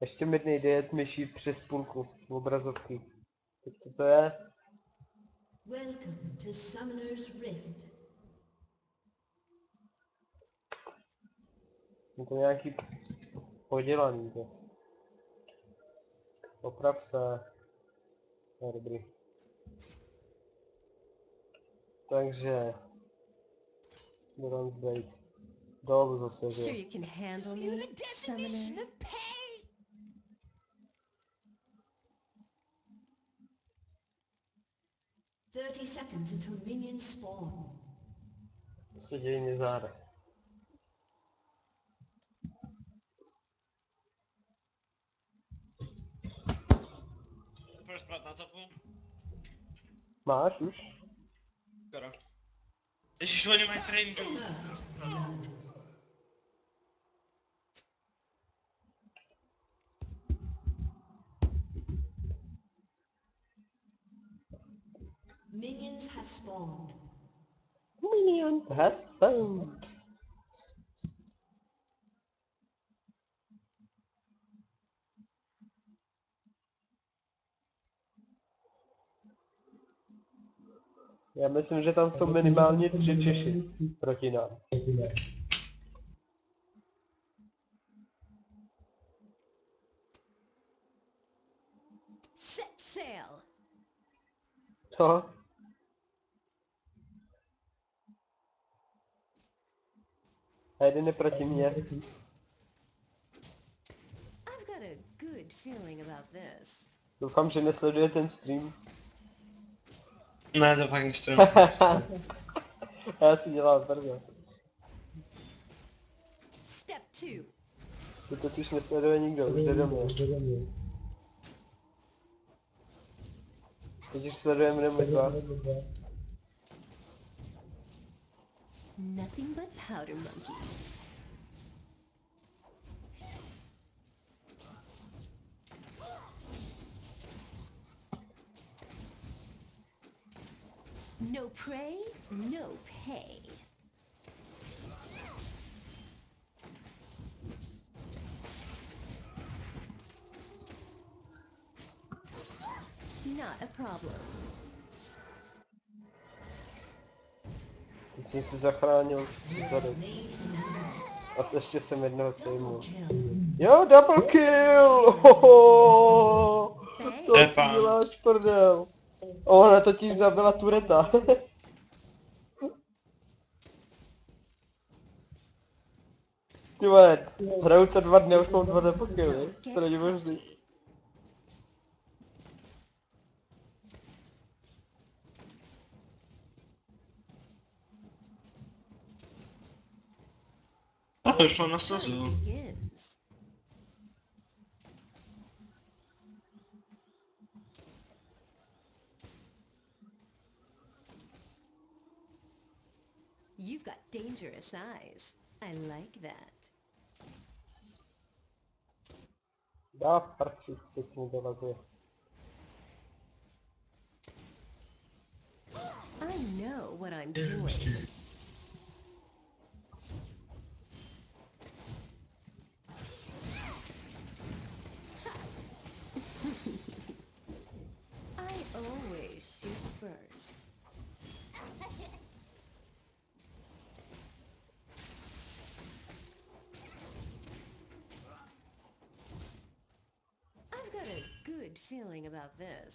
Ještě mi nejde jet myší přes půlku obrazovky. Tak co to je? Welcome to Summoner's Rift. Je to nějaký podělaný to. Oprav se. No dobrý. Takže... Bronze Blade. Dolů zase, že? Sure you can handle me, summoner? Thirty seconds until minions spawn. Co se děje mě záda? First blood this is one of my friend do. Minions have spawned. Minions have spawned. Já myslím, že tam jsou minimálně tři Češi proti nám. Co? A jeden je proti mně. Doufám, že nesleduje ten stream. Ne, to fakt nechci. Já si dělám prdel. Step two. To totiž nesleduje nikdo, už jde do mě. Teď už sledujeme jenom my dva. Nothing but powder monkeys. No prey, no pay. Not a problem. Teď jsem si zachránil zadek. Slain an enemy. A ještě jsem jednoho sejmul. Double kill. Jo, double kill! Hoho! To To je si fán. Ona totiž zabila Tureta. Ty vole, hraju to dva dny, už mám dva killy. To není možný. A už mám na Fun You've got dangerous eyes. I like that. Dá prčit, teď mi dolazuje. I know what I'm doing. Feeling about this.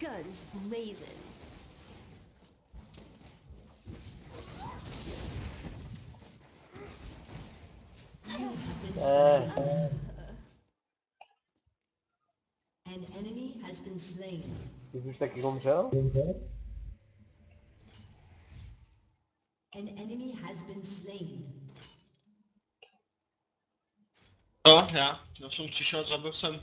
Guns blazing. You have been Eh, slain. An enemy has been slain. ty jsi už taky umřel? An enemy has been slain. To, já. Já jsem přišel, zabil jsem.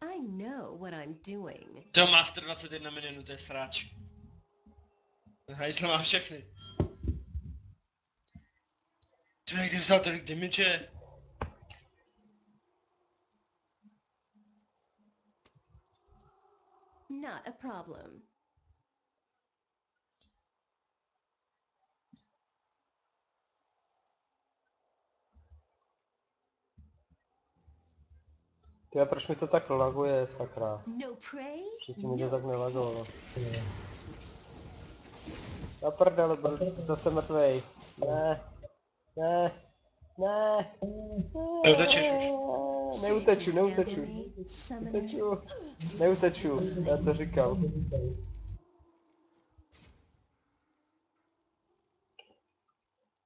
I know what I'm doing. To Master 21 milionů, to je sráč. Hajzl má všechny. Ty kde vzal tolik damage? Not a problem. Ty a proč mi to tak laguje, sakra? No? Předtím mi to No. tak nelagovalo. Na prdele, budu zase mrtvej. Ne. Ne. Ne. Neutečeš Neuteču, neuteču. Neuteču. Neuteču, já to říkal.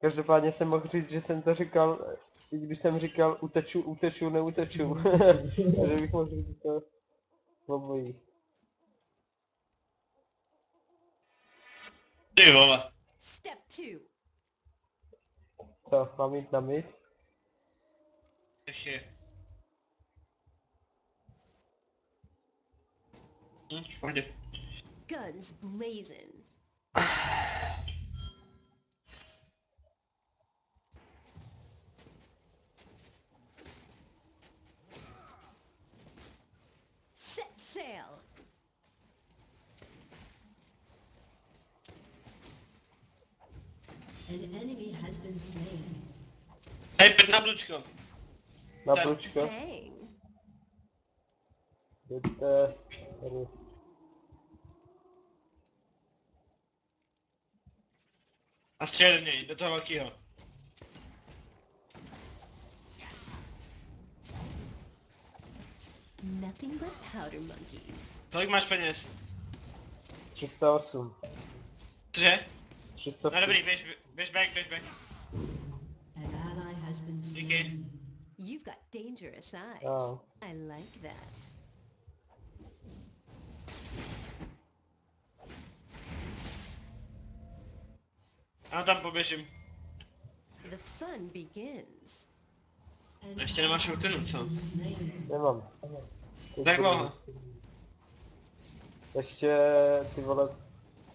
Každopádně jsem mohl říct, že jsem to říkal, i když jsem říkal uteču, uteču, neuteču. Takže bych mohl říct to obojí. Ty vole. Step two. Co, mám jít na mid? Těch je. Hm. Guns blazing. Set sail. An enemy has been slain. Hej, pět na blučko. Na Tak. plučko? Bang. Jdete. Tady. A střel do něj, do toho velkýho. Nothing but powder monkeys. Kolik máš peněz? 308. Cože? 300. No dobrý, běž, běž back, běž back. An ally has been Díky. slain. You've got dangerous eyes. Oh. I like that. Já tam poběžím. The fun begins. An Ještě nemáš ally rutinu, has co? been slain. Dlouho. Ještě ty vole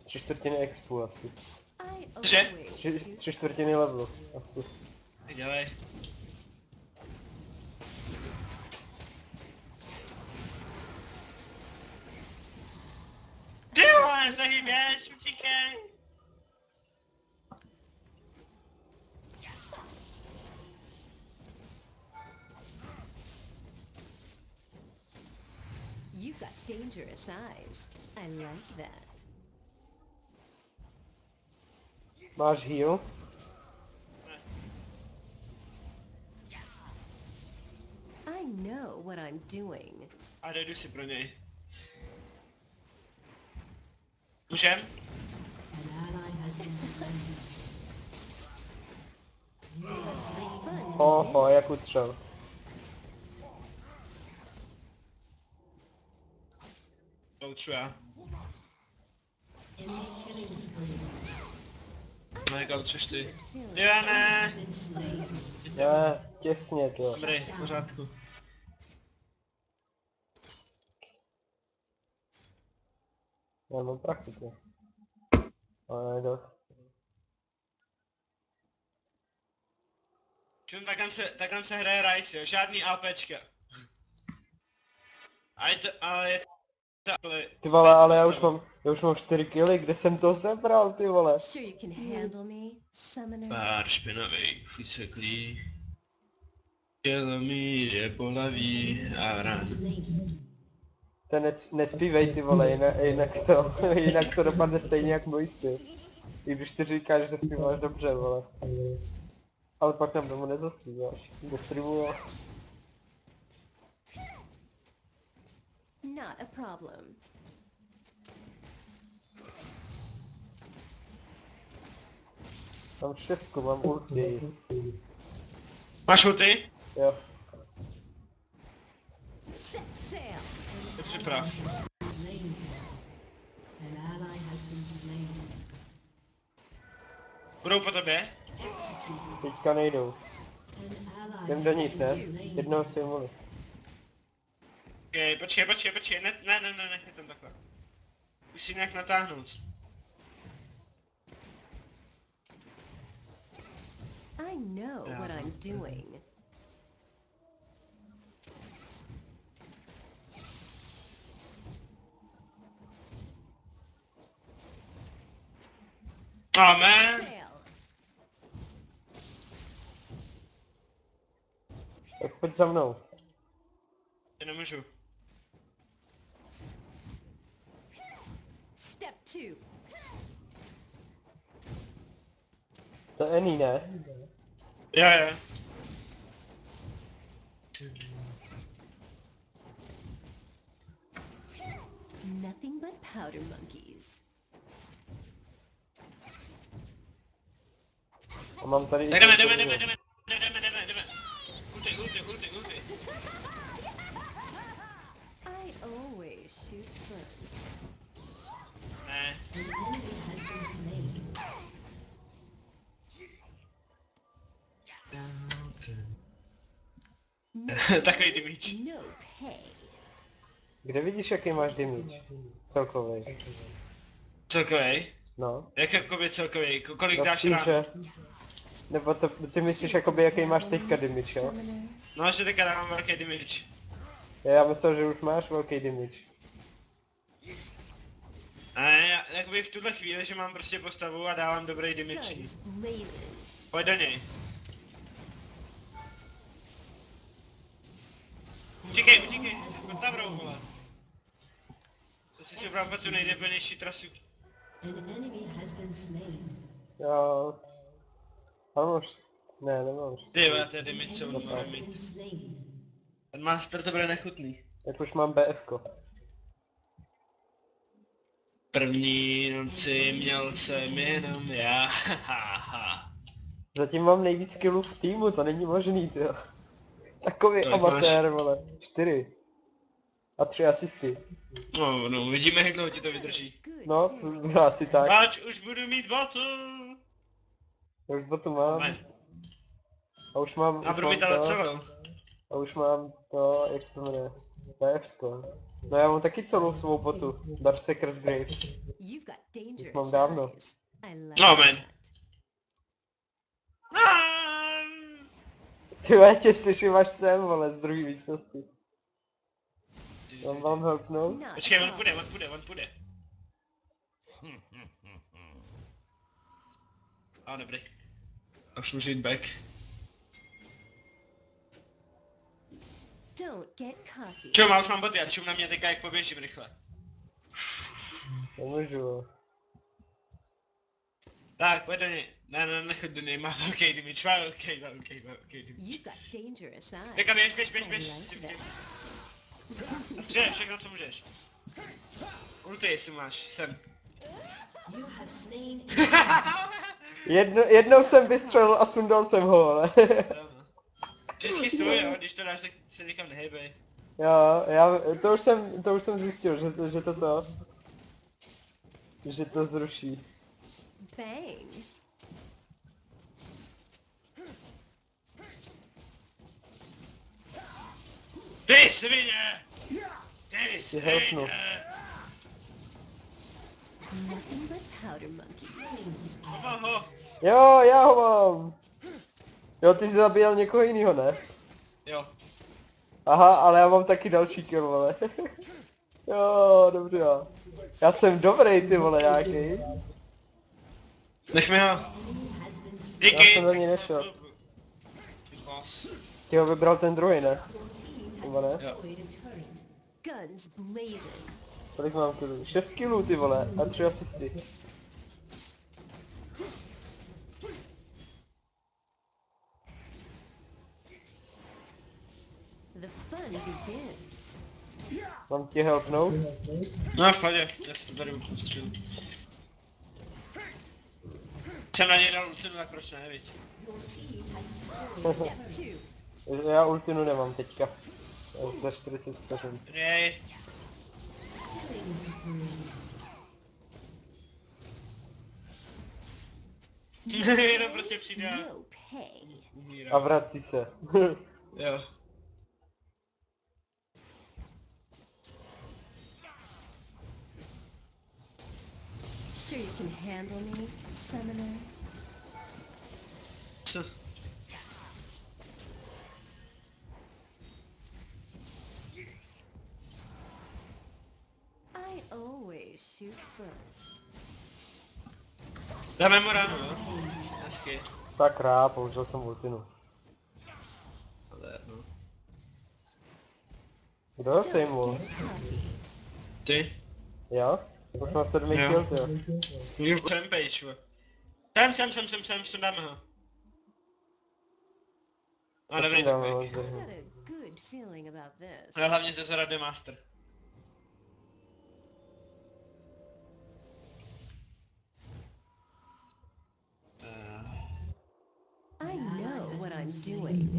tři čtvrtiny expu asi. Cože? Tři, tři čtvrtiny levelu asi. Dělej. Ty vole, zahyběš, utíkej! You've got dangerous eyes. I like that. Máš heal? I know what I'm doing. A dojdu si pro něj. Můžem? An ally has been slain. You have slain Fun Oho, jak utřel. No jak utřeš ty? begins. Já ne! Ne, těsně to. Dobrý, v pořádku. Já mám praktiky. Ale dost. Čím takhle se, takhle se hraje Rice, jo? Žádný APčka. A je to, ale je to... Ale, Ty vole, ale já už mám, já už mám 4 killy, kde jsem to sebral, ty vole. Pár špinavých fuseklí. Tělo mi je polaví a ran. Slain. Ten ne, nespívej ty vole, jinak, jinak to, jinak to dopadne stejně jak můj styl. I když ty říkáš, že zpíváš dobře, vole. Ale pak nám domů nezaspíváš. Do streamu Not a problem. Mám šestku, mám ulti. Máš ulty? Jo. Set sail. Tak připrav. Slain. An ally has been slain. Budou po tobě? Executed. Teďka nejdou. An ally Jdem do nich, ne? Jednoho si mohli. Počkej, počkej, počkej, počkej, ne, ne, ne, ne, nech mě tam takhle. Musím nějak natáhnout. I know what I'm doing. Oh man. Tak pojď za mnou. Já nemůžu. Step two. To je Annie, ne? Jo, jo. Nothing but powder monkeys. A mám tady... i Tak jdeme, damage. no pay. Kde vidíš, jaký máš damage? Celkový. Celkovej? No. Jak jakoby celkovej? Ko- Kolik No, dáš rán? že... Nebo to, ty myslíš, jakoby, jaký máš teďka damage, jo? No, že teďka dávám velký damage. Já myslel, že už máš velký damage. A já, jakoby v tuhle chvíli, že mám prostě postavu a dávám dobrý damage. Pojď do něj. Utíkej, utíkej, pojď tam rovnou, vole. To si si vybral tu nejdebilnější trasu. Jo. Ne, nemáš. Ty vole, to je on má mít. Ten master to bude nechutný. Tak už mám BFko. První noci měl jsem jenom já. Zatím mám nejvíc killů v týmu, to není možný, jo. Takový Kolik amatér, vole. Čtyři. A tři asisty. No, no, uvidíme, jak dlouho ti to vydrží. No, kill. asi tak. Pač, už budu mít bottle! Já už to mám. Ne, A už mám, a už budu mít ale to, celou. a už mám to, jak se to jmenuje, BFsko. No já mám taky celou svou botu, Darkseeker's Graves. Dangerous mám dávno. No, man. that. Ty vole, tě slyším až sem, vole, z druhé místnosti. Mám vám helpnout? Not Počkej, on hard. půjde, on půjde, on půjde. A dobrý. A už můžu jít back. Don't get coffee. Čo, má už mám boty, a čum na mě teďka jak poběžím rychle. Nemůžu. Tak, pojď do něj. Ne, ne, nechoď do něj, má velký damage, má velký, velký, velký damage. You've got dangerous eyes. Teďka běž, běž, běž, běž. Střelej všechno, co můžeš. Ulti, jestli máš, sem. You have slain Jedno, jednou jsem vystřelil a sundal jsem ho, ale. Vždycky stůj, jo, když to dáš, tak se nikam nehejbej. jo, já, to už jsem, to už jsem zjistil, že to, že to to, že to zruší. Bang. Ty svině! Ty svině! Ho! Jo, já ho mám. Jo, ty jsi zabíjel někoho jiného, ne? Jo. Aha, ale já mám taky další kill, vole. jo, dobře jo. Já jsem dobrý, ty vole, nějaký. Ho. has been slain. Díky. Já jsem za ní nešel. Ty ho vybral ten druhý, ne? Blazing. Kolik mám killů? 6 killů, ty vole, a 3 asisty. The fun begins. Mám ti helpnout? No v pohodě, já si to tady ustřelu. Jsem na něj dal ultinu, tak proč ne, viď? Your team has destroyed a Step turret. two. Já ultinu nemám teďka. Za 40 vteřin. Nej. Jenom prostě přijde a. A vrací se. Jo. Sure you can handle me, summoner? Always shoot first. Dáme mu ráno, jo? Hezky. Sakra, použil jsem ultinu. Ale no. Kdo ho sejmul? Ty? Já? Už má 7 Jo. kill, ty jo. Rampage, jo. Sem, sem, sem, sem, sem, dobrý, Dáme ho dobrý. zde. I've got a good feeling about this. Ale hlavně ze Zora Master. I know what I'm doing.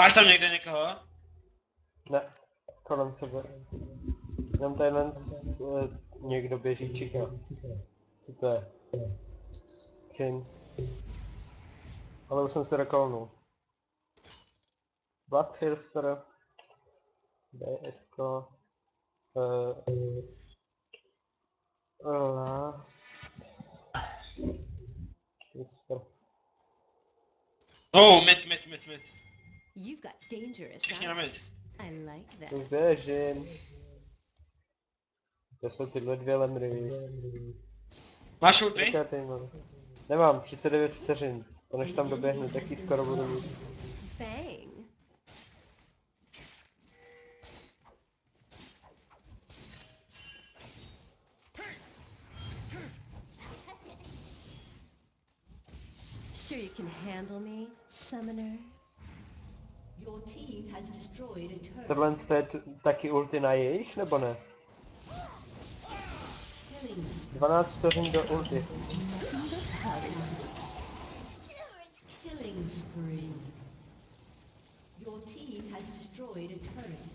Máš tam někde někoho? Ne, kolem sebe. Jenom tenhle uh, někdo běží čeká. Co to je? Kin. Ale už jsem se rekolnul. Bloodhilster. BSK. Uh, last. Whisper. Oh, mid, mid, mid, mid. You've got dangerous. I like that. Běžím. To jsou tyhle dvě lemry. Máš mám? Nemám, 39 vteřin. Než tam doběhnu, tak ji skoro budu mít. Handle me, summoner? Your team has destroyed a turret. Tohle to je t- taky ulti na jejich, nebo ne? Killing 12 vteřin do ulti. Killing spree. Your team has destroyed a turret.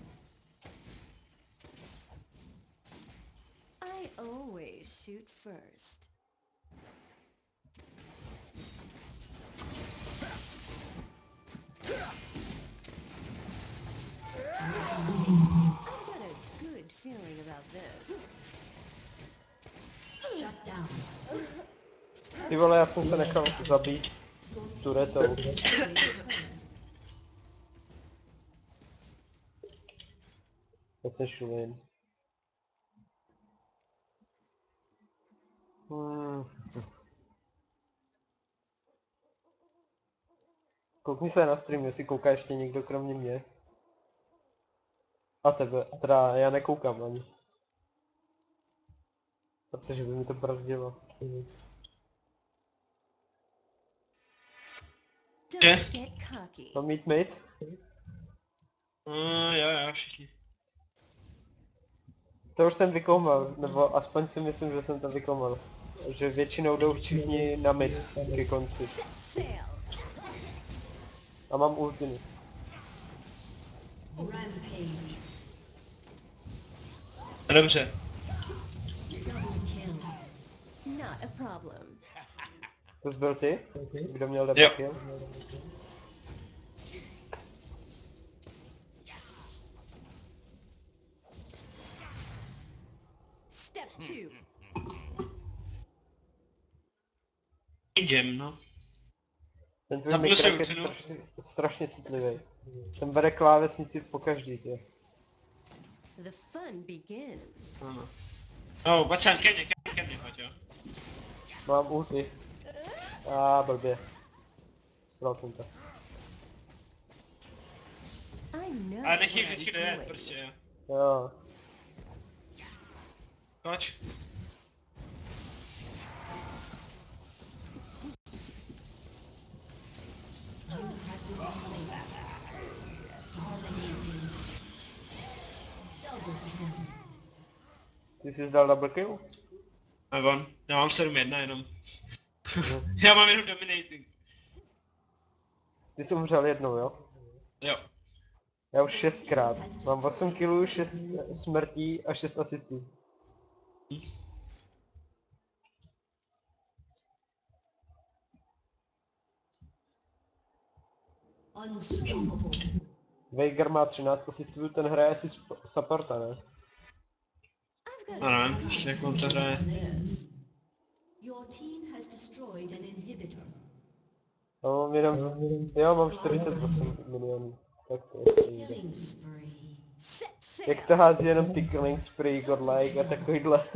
I always shoot first. Ty vole, já jsem se nechal zabít turetou. Já jsem šulin. Koukni se na stream, jestli kouká ještě někdo kromě mě. A tebe, teda já nekoukám ani. Protože by mi to brzdilo. Don't Yeah. get cocky. Mám mít mid? Uh, jo, jo, všichni. To už jsem vykoumal, nebo aspoň si myslím, že jsem to vykoumal. Že většinou jdou všichni na mid ke konci. A mám. Rampage. Dobře. Double kill. Not a problem. To jsi byl ty? Kdo měl double kill? Step two. Jdem, no. Ten tvůj mikrák je strašně, strašně citlivý. Ten bere klávesnici po každý, tě. The fun begins. Ano. No, pojď sem, ke mně, ke, ke mně, pojď jo. Mám ulti. A blbě. Sral jsem to. I know Ale nech jí what I'm vždycky dojet, doing. prostě jo. Jo. Pojď. You have been slain. Dominating. Double kill. Ty jsi dal double kill? A on, já mám 7-1 jenom. Já mám jenom dominating. Ty jsi umřel jednou, jo? Jo. Já už šestkrát. Mám 8 killů, 6 smrtí a 6 asistů. Unstoppable. Veigar má 13 asistů, ten hraje asi supporta, ne? Ano, ještě jak on to hraje. This. Your team has destroyed an inhibitor. Mám jenom, jo, mám 48 milionů. Tak to sail. Jak to hází jenom ty killing spree, godlike a takovýhle.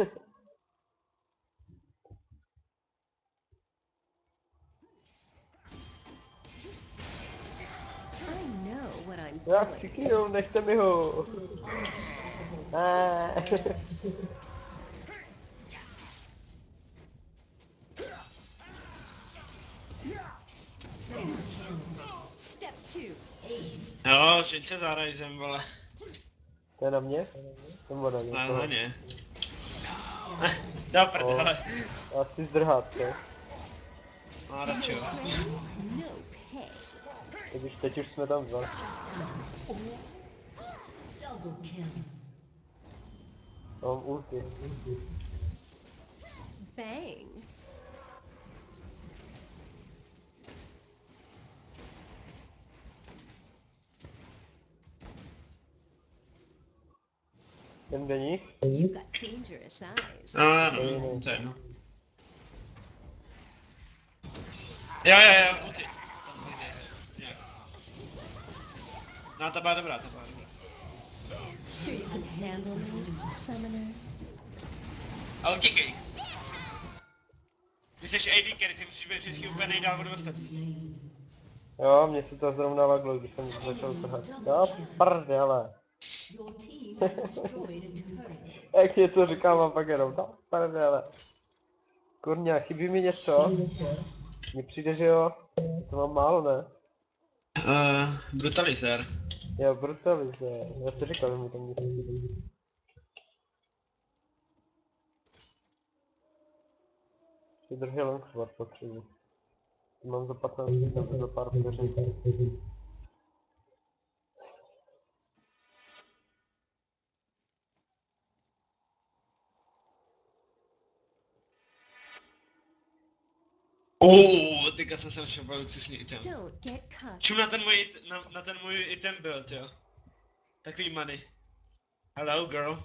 Já chci kill, nechte mi ho. Jo, že se za Ryzem, vole. To je na mě? Nebo na Ne, někoho? na ně. Do prdele. Asi zdrhat, co? No, radši jo. No. Tak už teď už jsme tam dva. Mám ulti. Bang. Jdem do nich? You got dangerous eyes. No, no, no, to je no. Jo, jo, jo. Jo. No, ta byla dobrá, ta byla dobrá. A utíkej. Ty jsi AD carry, ty musíš být vždycky úplně nejdál od ostatní. Jo, mně se to zrovna vaglo, když jsem začal trhat. Jo, prdele. Your team has destroyed a turret. Jak něco říkám a pak jenom, no, prdele. Kurňa, chybí mi něco? Mně přijde, že jo? To mám málo, ne? Uh, brutalizer. Jo, brutalize. Já si říkal, že mi tam něco chybí. Ještě druhý longsword potřebuji. Mám za 15 minut nebo za pár vteřin. Uuu, teďka jsem se našel luxusní item. Čum na ten můj, it- na, na ten můj item build, jo. Takový money. Hello, girl.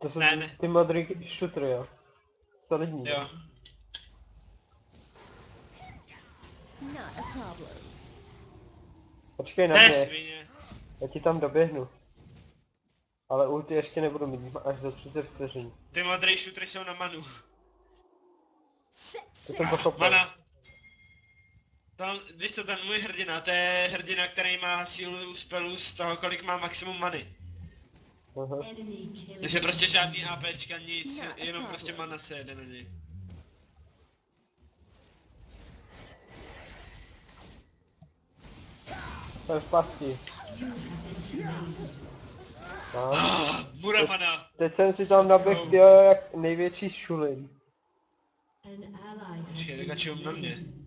To jsou Ne, ty, ne. ty modrý šutry, jo? Solidní. Jo. Not a problem. Počkej na Ne, mě, já ti tam doběhnu. Ale ulti ještě nebudu mít, až za 30 vteřin. Ty modré šutry jsou na manu. To jsem pochopil. Mana. Tam, víš co, ten můj hrdina, to je hrdina, který má sílu spelu z toho, kolik má maximum many. Aha. Takže prostě žádný APčka, nic, No, jenom prostě mana se jede na něj. Jsem v pasti. No. Ah, Mura mana. Teď jsem si tam naběh, jo, jak největší šulin. Počkej, tak na mě. slain.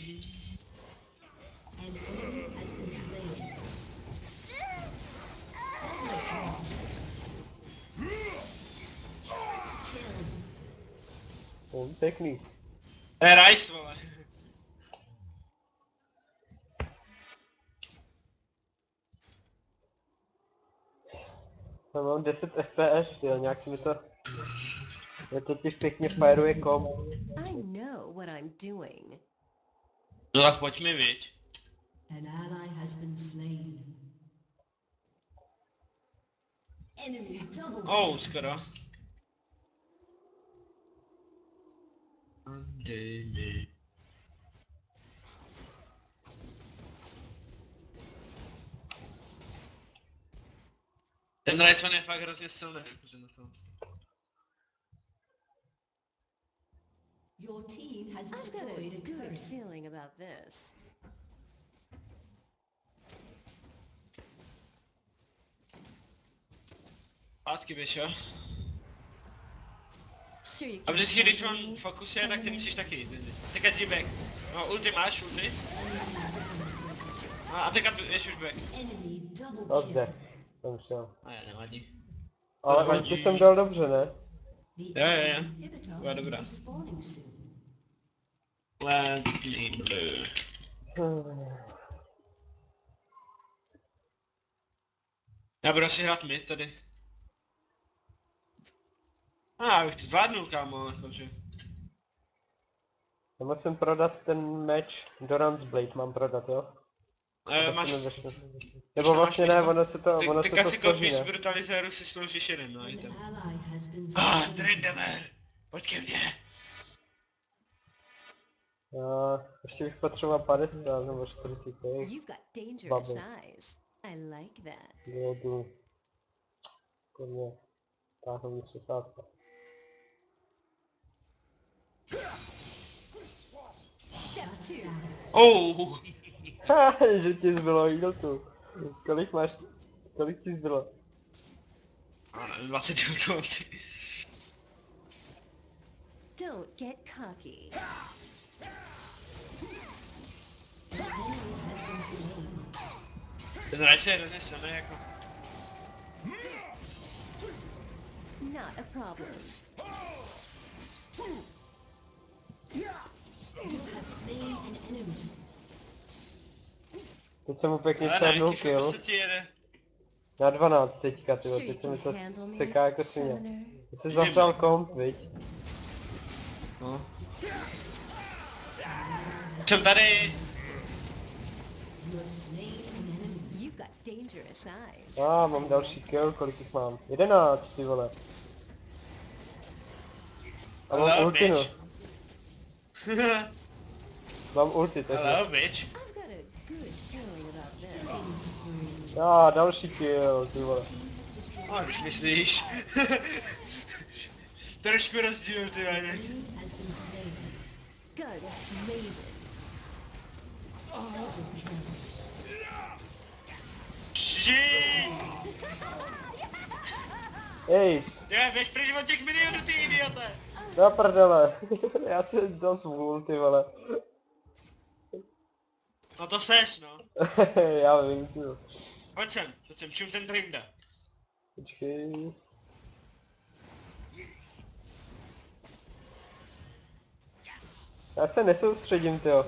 An enemy has been slain. On pěkný. To je Rice, vole. Já mám 10 FPS, jo, nějak si mi to... Je totiž pěkně fireuje kom. I know what I'm doing. No tak pojď mi, viď. An ally has been slain. Enemy double Oh, skoro. Dej mi. Ten Rice je fakt hrozně silný, jakože na to. Your team has I've got destroyed a a good turret. feeling about this. Pátky běž, jo? Sure you A can vždycky, když handle mám me, fokusy, tak ty summoner? musíš taky jít. Teďka jdi back. No, ulti máš, ulti. No, a teďka tu- jdeš už back. Enemy double No kill. zde. Jsem šel. A je, nevadí. Ale Nevadí. ulti jsem dal dobře, ne? Jo, jo, jo. Bude dobrá. Let's blue. Já budu asi hrát mid tady. A, já bych to zvládnul, kámo, jakože. Já musím prodat ten meč Doran's Blade, mám prodat, jo? E, To máš, Nebo vlastně ne, ono se to, ty, ono ty se to složí, ne? brutalizéru si složíš jeden, no item. Ah, slain. Trindamer! Pojď ke mně! Já ještě bych potřeboval 50 nebo 40 těch You've got dangerous Bubble. eyes. I like that. jedu. Kurně. Táhnu mi přesádka. Oh! Ha, že ti zbylo jíltu. Kolik máš, kolik ti zbylo? 20 to asi. Don't get cocky. Ten raj je hrozně silný jako. Not a problem. You have slain an enemy. Teď jsem mu pěkně když kill. Na 12 teďka, ty teď se mi to seká jako svině. Ty jsi zavřel komp, viď? No. Jsem tady! You have slain an enemy. You've got dangerous eyes. A mám další kill, kolik jich mám? 11, ty vole. A mám Hello, ulti, no. Mám ulti, takže. Hello, bitch. A další kill, ty vole. No, když myslíš. Trošku rozdíl, ty vole. Ej, Já běž pryč od těch minionů, ty idiote! na prdele. Já si dal svůl, ty vole. No to seš, no. Já vím, ty vole. Pojď sem, pojď sem, čum ten Trinda. Počkej. Já se nesoustředím, tyjo.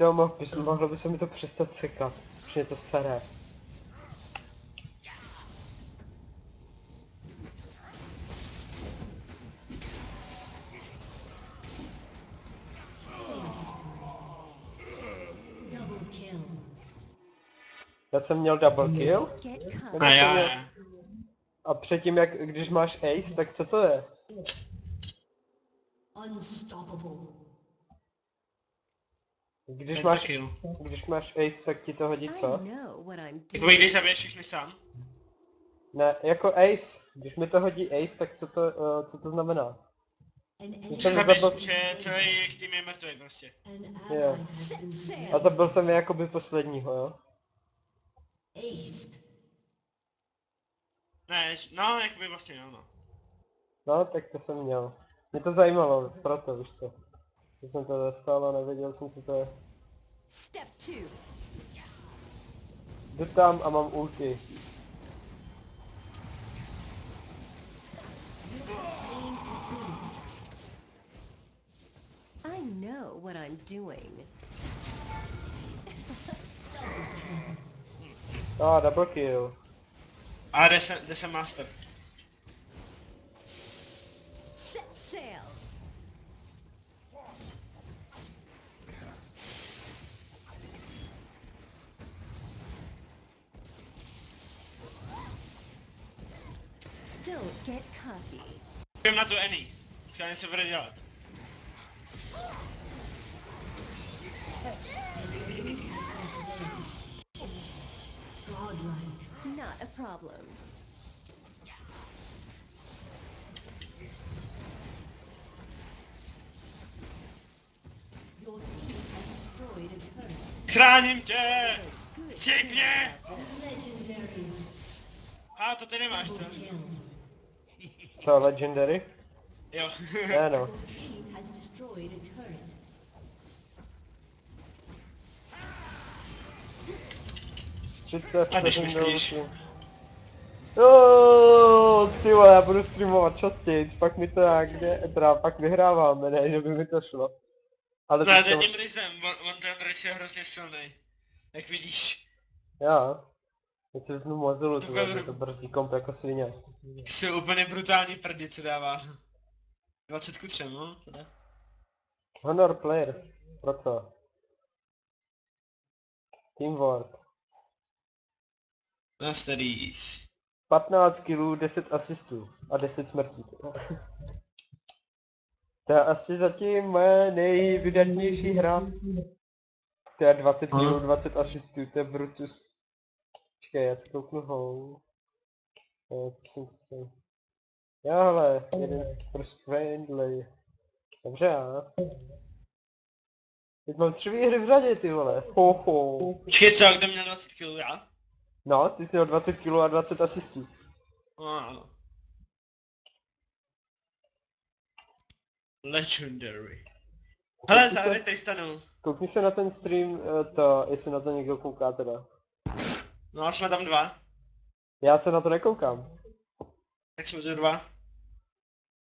Jo, mohl bys, mohlo by se mi to přestat sekat. Už mě to sere. Double kill. Já jsem měl double kill A. A já ne. a předtím jak, když máš ace, tak co to je? Unstoppable. Když máš, kill. když máš ace, tak ti to hodí co? Jako doing. když zabiješ všechny sám. Ne, jako ace. Když mi to hodí ace, tak co to, uh, co to znamená? Enemy, Jsem Že zabiješ, zabil- že celý jejich tým je mrtvý prostě. slain. A zabil jsem je jakoby posledního, jo? Aced. Ne, no, jakoby vlastně jo, no. No, tak to jsem měl. Mě to zajímalo, proto, víš co. Když jsem to dostal a nevěděl jsem, co to je. Step two. Jdu tam a mám ulti. I know what I'm doing. A, double kill. A jde se, jde se master. Set sail. Don't get cocky. Jdem na tu Annie. Teďka něco bude dělat. Godlike. Not a problem. Your team has destroyed a turret. Chráním tě! Good Cípně! Legendary. A to ty nemáš, co? Double kill. Jo. Ne ty vole, já budu streamovat častěji, pak mi to nějak, teda pak vyhráváme, ne, že by mi to šlo. Ale No, to, tím Rizem, on, on ten Riz je hrozně silný. Jak vidíš. já, Já si vypnu mozulu, To to, bude- to brzdí komp jako svině. To jsou úplně brutální prdy, co dává. 20 ku 3, no, to jde. Honor player. Pro co? Teamwork. Na studies. 15 killů, 10 asistů a 10 smrtí. To je asi zatím moje nejvydatnější hra. To je 20 Aha. killů, 20 asistů, to je Brutus. Počkej, já si kouknu hou. Eh, co jsem tady? Jo, hele, jeden first friendly. Dobře, já. Teď mám tři výhry v řadě, ty vole. Ho, ho. Počkej, co, kdo měl 20 kg, já? No, ty jsi měl 20 kg a 20 asistů. Oh. Legendary. Hele, zároveň tady stanu. Koukni se na ten stream, eh, to, jestli na to někdo kouká teda. No a jsme tam dva. Já se na to nekoukám. Tak jsme tu dva.